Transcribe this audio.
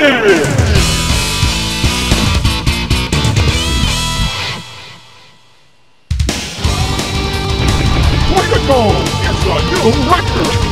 Way to! It's a new record!